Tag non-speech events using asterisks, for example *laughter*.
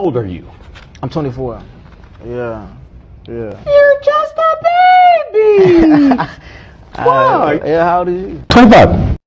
old are you? I'm 24. Yeah. Yeah. You're just a baby. *laughs* *laughs* Uh, yeah, how old are you? 25.